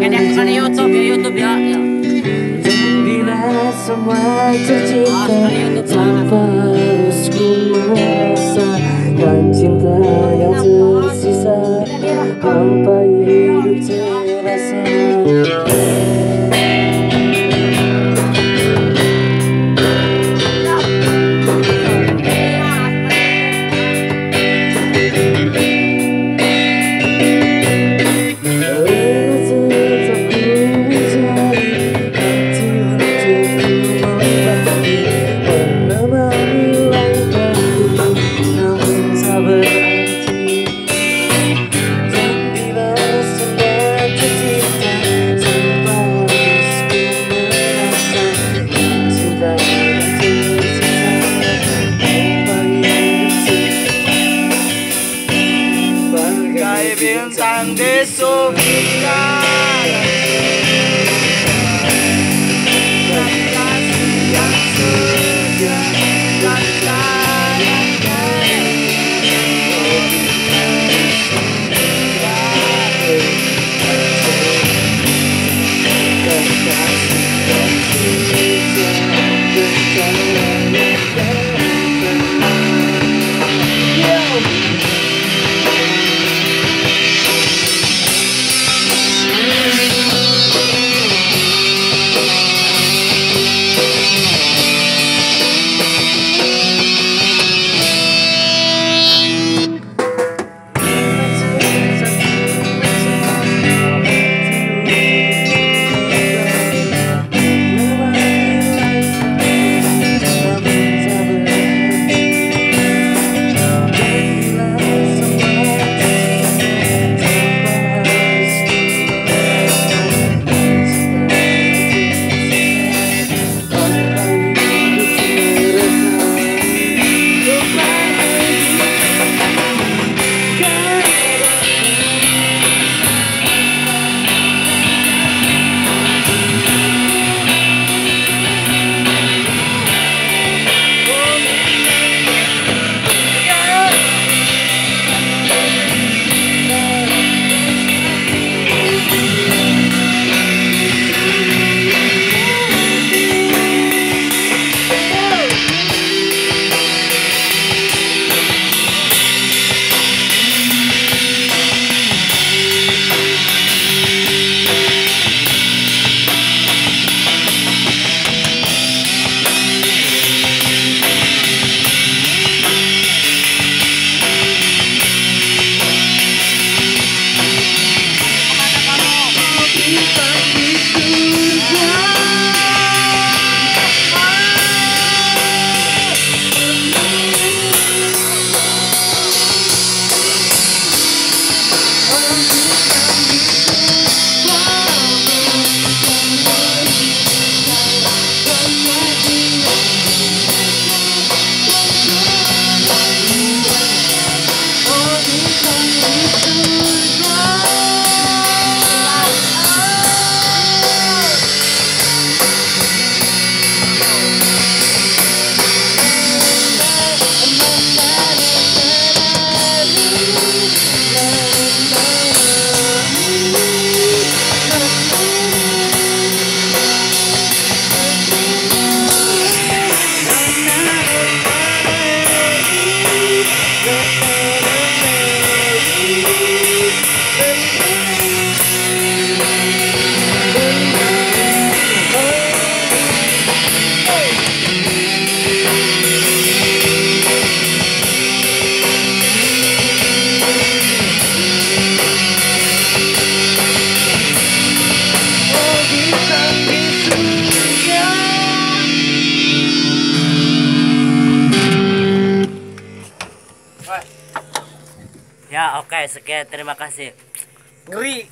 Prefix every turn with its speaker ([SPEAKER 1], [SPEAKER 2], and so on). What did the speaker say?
[SPEAKER 1] Ini ada YouTube ya, YouTube ya. ya.
[SPEAKER 2] Bila semua tercipta
[SPEAKER 3] and they so victorious.
[SPEAKER 1] Ya, oke, sekian terima kasih.
[SPEAKER 3] Ngeri